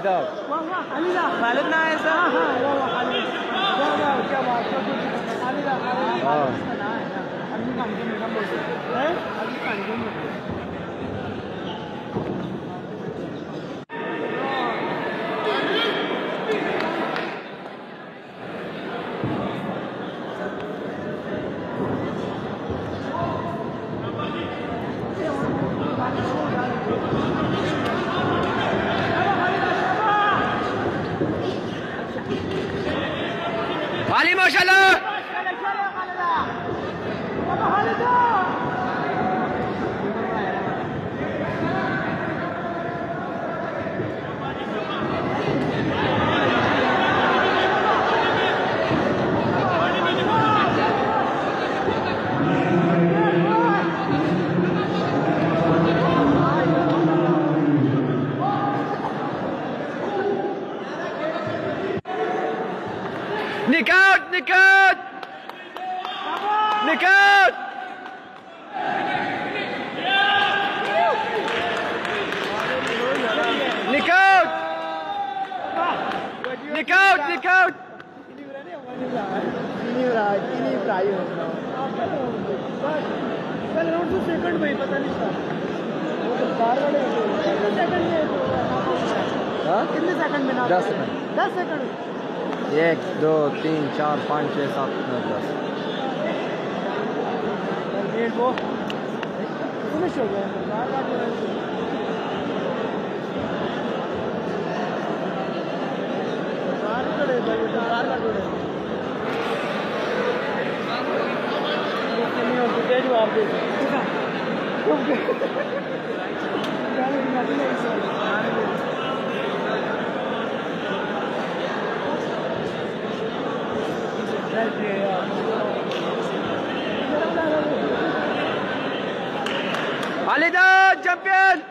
वाह वालिदात वाह वाह हालिदा खालिद ना है सर हाँ वाह ¡Vamos, Yala! Out! Nick out! कल रोड टू सेकंड में पता नहीं कितने सेकंड में? कितने सेकंड में ना दस सेकंड। दस second 1, 2, 3, 4, 5, 6, 7, 8 Elbo Bunu şöyle Hala görüyorsun Çok güzel. Yani ne neyse. Car का जोड़े भाई तो कार का जोड़े नहीं हो तो जो आप दे Alida, champion!